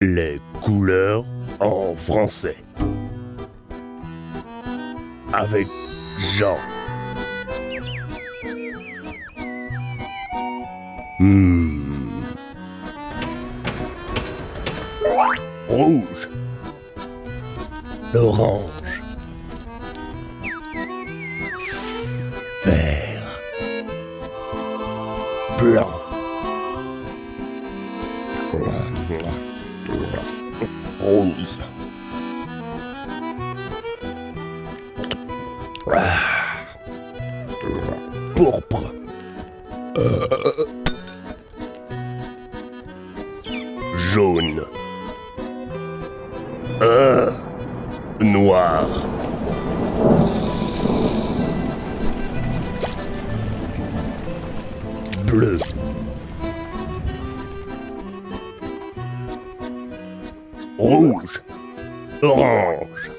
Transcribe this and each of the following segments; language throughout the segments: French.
Les couleurs en français. Avec Jean. Hmm. Rouge. Orange. Vert. Blanc. Rose. Pourpre. Jaune. Euh. Noir. Bleu. Rouge. Orange.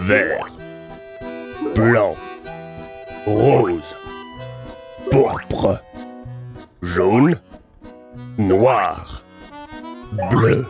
Vert. Blanc. Rose. Pourpre. Jaune. Noir. Bleu.